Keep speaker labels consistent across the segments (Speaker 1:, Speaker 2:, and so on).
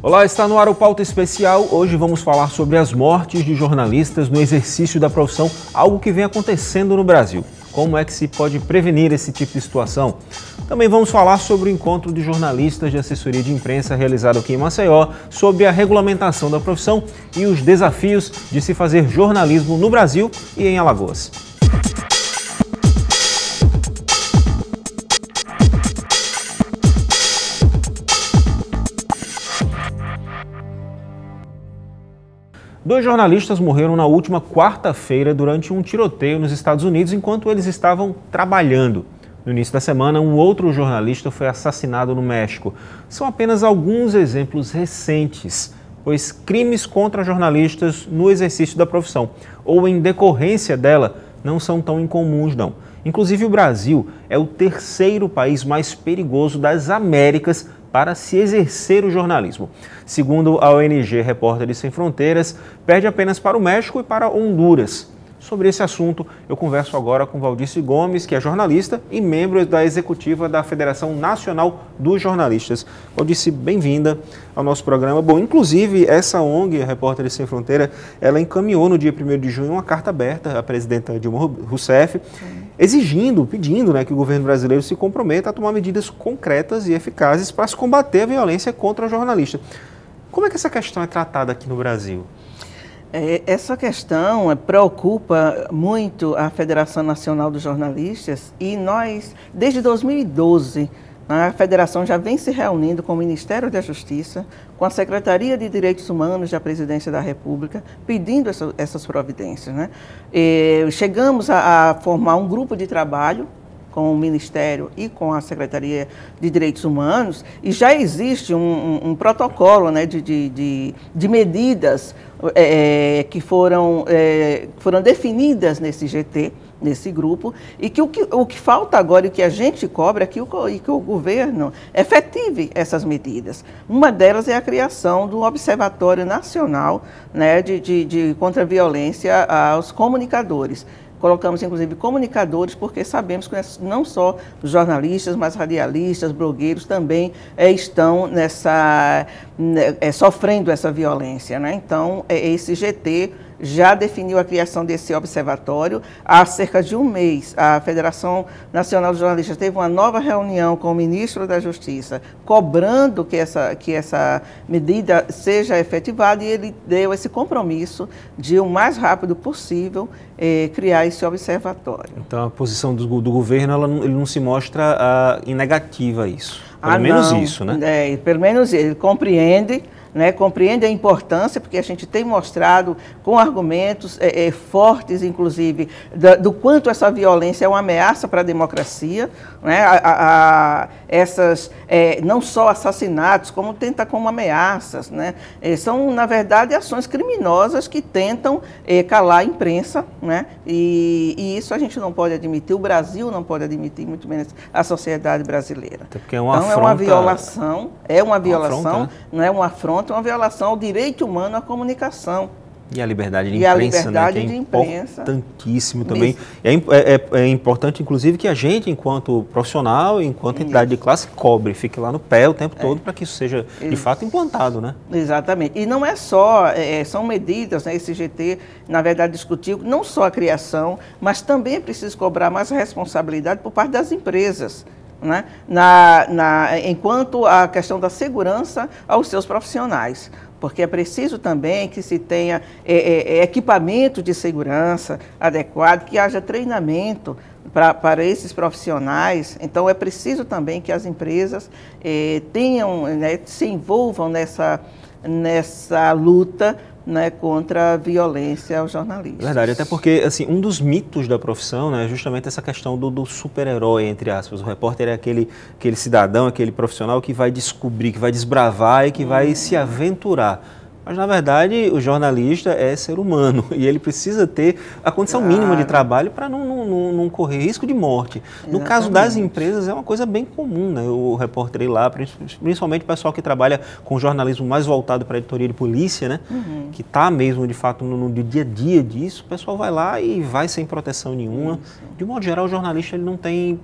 Speaker 1: Olá, está no ar o Pauta Especial. Hoje vamos falar sobre as mortes de jornalistas no exercício da profissão, algo que vem acontecendo no Brasil. Como é que se pode prevenir esse tipo de situação? Também vamos falar sobre o encontro de jornalistas de assessoria de imprensa realizado aqui em Maceió, sobre a regulamentação da profissão e os desafios de se fazer jornalismo no Brasil e em Alagoas. Dois jornalistas morreram na última quarta-feira durante um tiroteio nos Estados Unidos enquanto eles estavam trabalhando. No início da semana, um outro jornalista foi assassinado no México. São apenas alguns exemplos recentes, pois crimes contra jornalistas no exercício da profissão ou em decorrência dela não são tão incomuns, não. Inclusive, o Brasil é o terceiro país mais perigoso das Américas para se exercer o jornalismo. Segundo a ONG Repórteres Sem Fronteiras, perde apenas para o México e para Honduras. Sobre esse assunto, eu converso agora com Valdice Gomes, que é jornalista e membro da executiva da Federação Nacional dos Jornalistas. Valdice, bem-vinda ao nosso programa. Bom, inclusive, essa ONG, Repórteres Sem Fronteira, ela encaminhou no dia 1 de junho uma carta aberta à presidenta Dilma Rousseff, exigindo, pedindo né, que o governo brasileiro se comprometa a tomar medidas concretas e eficazes para se combater a violência contra jornalistas. Como é que essa questão é tratada aqui no Brasil?
Speaker 2: É, essa questão preocupa muito a Federação Nacional dos Jornalistas e nós, desde 2012, a federação já vem se reunindo com o Ministério da Justiça, com a Secretaria de Direitos Humanos da Presidência da República, pedindo essa, essas providências. Né? E chegamos a, a formar um grupo de trabalho com o Ministério e com a Secretaria de Direitos Humanos, e já existe um, um, um protocolo né, de, de, de, de medidas é, que foram, é, foram definidas nesse GT, nesse grupo, e que o, que o que falta agora e que a gente cobra é que o, que o governo efetive essas medidas. Uma delas é a criação do Observatório Nacional né, de, de, de contra a Violência aos Comunicadores. Colocamos, inclusive, comunicadores, porque sabemos que não só jornalistas, mas radialistas, blogueiros também é, estão nessa, é, sofrendo essa violência. Né? Então, é, esse GT já definiu a criação desse observatório. Há cerca de um mês, a Federação Nacional dos Jornalistas teve uma nova reunião com o ministro da Justiça, cobrando que essa, que essa medida seja efetivada, e ele deu esse compromisso de, o mais rápido possível, eh, criar esse observatório.
Speaker 1: Então, a posição do, do governo ela ele não se mostra uh, em negativa a isso. Pelo ah, menos não. isso, né?
Speaker 2: É, pelo menos ele compreende né, compreende a importância, porque a gente tem mostrado com argumentos é, é, fortes, inclusive, do, do, quanto essa violência é uma ameaça para a democracia, né, a, a, a essas, é, não só assassinatos, como tenta como ameaças. Né, é, são, na verdade, ações criminosas que tentam é, calar a imprensa, né, e, e, isso a gente não pode admitir, o Brasil não pode admitir, muito menos a sociedade brasileira.
Speaker 1: É uma então, afronta, é
Speaker 2: uma violação, é uma violação, uma afronta, né? não é uma afronta, é uma violação ao direito humano à comunicação.
Speaker 1: E a liberdade de e imprensa, a liberdade né, que é imprensa. importantíssimo também. É, é, é, é, importante, inclusive, que a gente, enquanto profissional, enquanto isso. entidade de classe, cobre, fique lá no pé o tempo é. todo para que isso seja, de fato, implantado, né?
Speaker 2: Exatamente. E não é só, é, é são medidas, né, esse GT, na verdade, discutiu não só a criação, mas também é preciso cobrar mais responsabilidade por parte das empresas né, na, na, enquanto a questão da segurança aos seus profissionais. Porque é preciso também que se tenha é, é, é equipamento de segurança adequado, que haja treinamento pra, para esses profissionais. Então, é preciso também que as empresas é, tenham, né, se envolvam nessa, nessa luta né, contra a violência aos jornalistas.
Speaker 1: Verdade, até porque assim, um dos mitos da profissão né, é justamente essa questão do, do super-herói, entre aspas. O repórter é aquele, aquele cidadão, aquele profissional que vai descobrir, que vai desbravar e que hum. vai se aventurar. Mas, na verdade, o jornalista é ser humano e ele precisa ter a condição claro. mínima de trabalho para não, não, não, correr risco de morte. Exatamente. No caso das empresas, é uma coisa bem comum, né? O repórter ir lá, principalmente o pessoal que trabalha com jornalismo mais voltado para a editoria de polícia, né? Uhum. Que está mesmo, de fato, no, no, dia a dia disso, o pessoal vai lá e vai sem proteção nenhuma. Isso. De modo geral, o jornalista ele não tem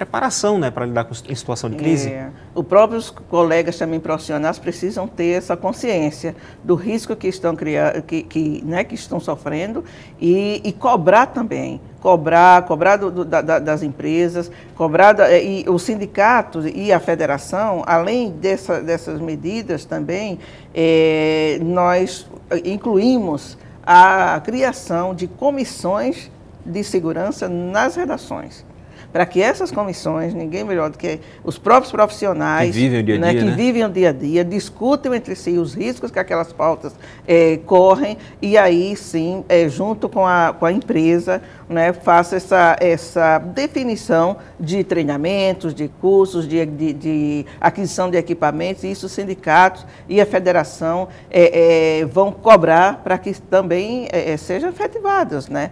Speaker 1: preparação né, para lidar com em situação de crise. É.
Speaker 2: Os próprios colegas também profissionais precisam ter essa consciência do risco que estão criando, que, que, né, que estão sofrendo e, e cobrar também cobrar, cobrar do, do, da, das empresas, cobrar da, e os sindicatos e a federação, além dessa, dessas medidas também, é, nós incluímos a criação de comissões de segurança nas redações para que essas comissões, ninguém melhor do que os próprios profissionais
Speaker 1: que vivem o dia a né, dia,
Speaker 2: né, que né? vivem o dia a dia discutam entre si os riscos que aquelas pautas é, correm e aí sim, é, junto com a, com a empresa, né, faça essa, essa definição de treinamentos, de cursos, de, de, de aquisição de equipamentos, e isso os sindicatos e a federação é, é vão cobrar para que também é, sejam efetivados, né?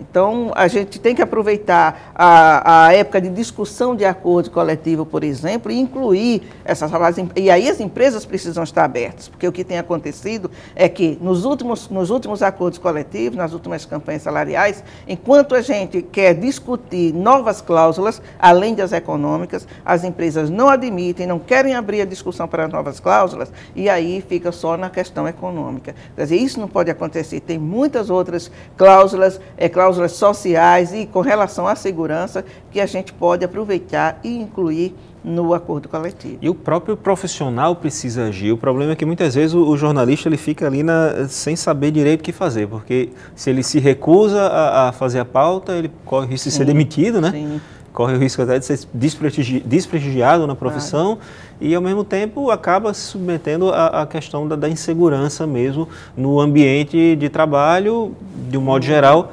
Speaker 2: Então, a gente tem que aproveitar a, a época de discussão de acordo coletivo, por exemplo, e incluir essas E aí as empresas precisam estar abertas, porque o que tem acontecido é que nos últimos, nos últimos acordos coletivos, nas últimas campanhas salariais, enquanto a gente quer discutir novas cláusulas, além das econômicas, as empresas não admitem, não querem abrir a discussão para novas cláusulas, e aí fica só na questão econômica. Quer dizer, isso não pode acontecer. Tem muitas outras cláusulas, é, cláusulas cláusulas sociais e com relação à segurança que a gente pode aproveitar e incluir no acordo coletivo.
Speaker 1: E o próprio profissional precisa agir. O problema é que muitas vezes o, o jornalista ele fica ali na, sem saber direito o que fazer, porque se ele se recusa a, a fazer a pauta, ele corre o risco de ser demitido, né? Sim. Corre o risco até de ser desprestigi desprestigiado na profissão e, ao mesmo tempo, acaba se submetendo à, à questão da, da, insegurança mesmo no ambiente de trabalho, de um modo geral,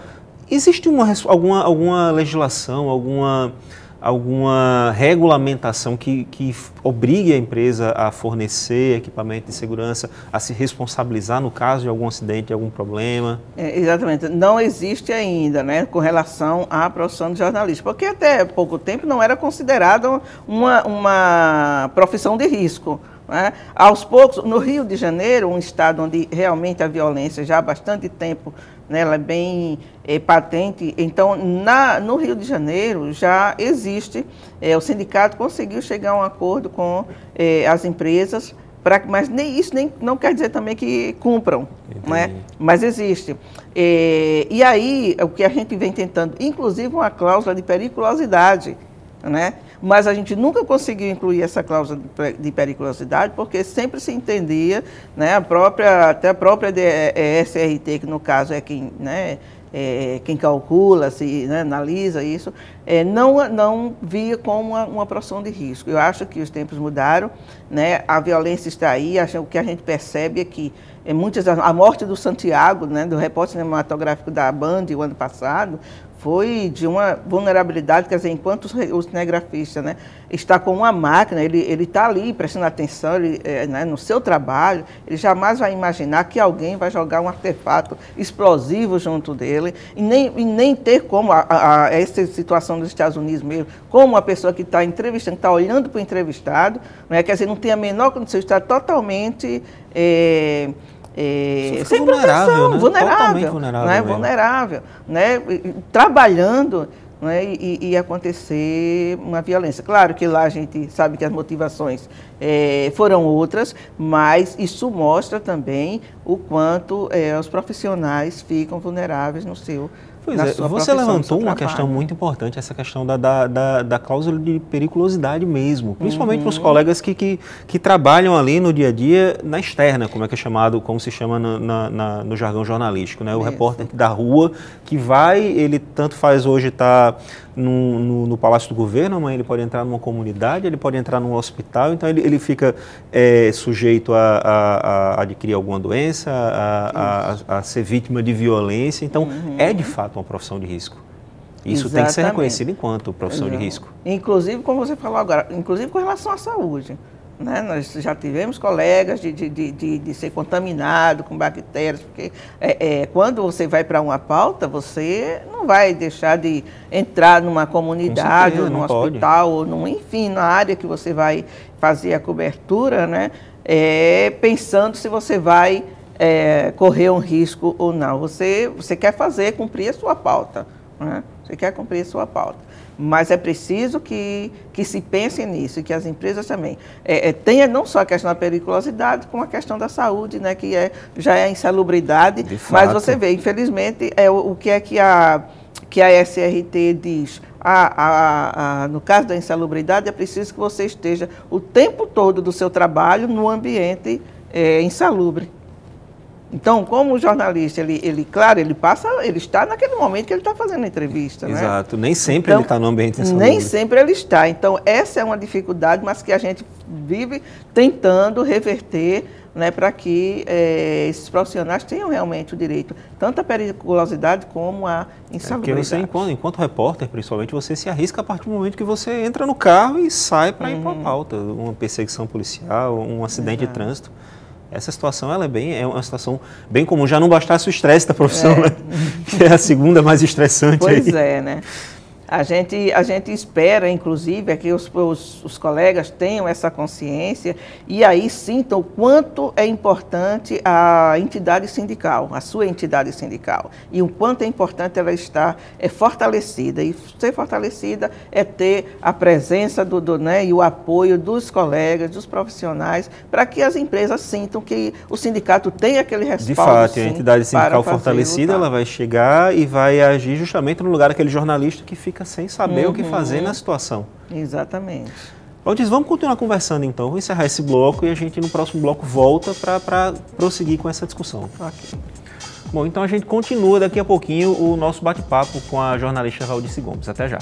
Speaker 1: Existe uma, alguma, alguma legislação, alguma, alguma regulamentação que, que obrigue a empresa a fornecer equipamento de segurança, a se responsabilizar no caso de algum acidente, algum problema?
Speaker 2: É, exatamente. Não existe ainda, né, com relação à profissão de jornalista, porque até pouco tempo não era considerada uma, uma profissão de risco. Né? Aos poucos, no Rio de Janeiro, um estado onde realmente a violência já há bastante tempo né, ela é bem é, patente. Então, na, no Rio de Janeiro já existe, é, o sindicato conseguiu chegar a um acordo com é, as empresas, pra, mas nem isso nem, não quer dizer também que cumpram, né? mas existe. E aí, o que a gente vem tentando, inclusive uma cláusula de periculosidade, né? Mas a gente nunca conseguiu incluir essa cláusula de periculosidade, porque sempre se entendia, né, a própria, até a própria SRT, que no caso é quem, né, é, quem calcula, se né, analisa isso, é, não, não via como uma, uma de risco. Eu acho que os tempos mudaram, né, a violência está aí, acho, o que a gente percebe é que é, muitas, a morte do Santiago, né, do repórter cinematográfico da Band o ano passado, foi de uma vulnerabilidade, quer dizer, enquanto o cinegrafista né, está com uma máquina, ele está ali prestando atenção ele, é, né, no seu trabalho, ele jamais vai imaginar que alguém vai jogar um artefato explosivo junto dele e nem, e nem ter como, a, a, a essa situação dos Estados Unidos mesmo, como a pessoa que está entrevistando, está olhando para o entrevistado, né, quer dizer, não tem a menor condição estar totalmente... É,
Speaker 1: é, sem proteção, né?
Speaker 2: vulnerável, vulnerável, né? vulnerável, né? trabalhando né? E, e, acontecer uma violência. Claro que lá a gente sabe que as motivações é, foram outras, mas isso mostra também o quanto é, os profissionais ficam vulneráveis no seu
Speaker 1: Pois é, você levantou uma questão muito importante, essa questão da, da, da, da cláusula de periculosidade mesmo, principalmente uhum. para os colegas que, que, que, trabalham ali no dia a dia na externa, como é que é chamado, como se chama no, na, na, no jargão jornalístico, né? O repórter da rua que vai, ele tanto faz hoje estar tá no, no, no, Palácio do Governo, amanhã ele pode entrar numa comunidade, ele pode entrar num hospital, então ele, ele fica é, sujeito a, a, a, adquirir alguma doença, a, a, ser vítima de violência, então uhum. é de fato uma profissão de risco. Isso Exatamente. tem que ser reconhecido enquanto profissão de risco.
Speaker 2: Inclusive, como você falou agora, inclusive com relação à saúde. Né? Nós já tivemos colegas de, de, de, de ser contaminado com bactérias, porque é, é, quando você vai para uma pauta, você não vai deixar de entrar numa comunidade, certeza, ou num hospital, pode. ou num, enfim, na área que você vai fazer a cobertura, né? É, pensando se você vai é, correr um risco ou não. Você, você quer fazer, cumprir a sua pauta. Né? Você quer cumprir a sua pauta. Mas é preciso que, que se pense nisso e que as empresas também é, é, tenham não só a questão da periculosidade, como a questão da saúde, né, que é, já é a insalubridade. Mas você vê, infelizmente, é o, o que é que a, que a SRT diz. A, a, a, no caso da insalubridade, é preciso que você esteja o tempo todo do seu trabalho no ambiente é, insalubre. Então, como o jornalista, ele, ele, claro, ele passa, ele está naquele momento que ele está fazendo a entrevista,
Speaker 1: né? Exato, nem sempre
Speaker 2: então,
Speaker 1: ele está no ambiente insalubre.
Speaker 2: Nem sempre ele está. Então, essa é uma dificuldade, mas que a gente vive tentando reverter né, para que é, esses profissionais tenham realmente o direito, tanto à periculosidade como à insalubridade.
Speaker 1: É porque você, enquanto, enquanto, repórter, principalmente, você se arrisca a partir do momento que você entra no carro e sai para uhum. ir para a pauta, uma perseguição policial, um acidente Exato. de trânsito. Essa situação ela é bem é uma situação bem comum. Já não bastasse o estresse da profissão, é. né? que é a segunda mais estressante.
Speaker 2: Pois
Speaker 1: aí.
Speaker 2: é, né? A gente, a gente espera, inclusive, é que os, os, os, colegas tenham essa consciência e aí sintam o quanto é importante a entidade sindical, a sua entidade sindical, e o quanto é importante ela estar é, fortalecida. E ser fortalecida é ter a presença do, do né, e o apoio dos colegas, dos profissionais, para que as empresas sintam que o sindicato tem aquele respaldo.
Speaker 1: De fato, a entidade sindical fortalecida ela vai chegar e vai agir justamente no lugar daquele jornalista que fica fica sem saber uhum. o que uhum. fazer na situação.
Speaker 2: Exatamente.
Speaker 1: Valdir, vamos continuar conversando então. Vou encerrar esse bloco e a gente no próximo bloco volta para prosseguir com essa discussão.
Speaker 2: Ok.
Speaker 1: Bom, então a gente continua daqui a pouquinho o nosso bate-papo com a jornalista Valdice Gomes. Até já.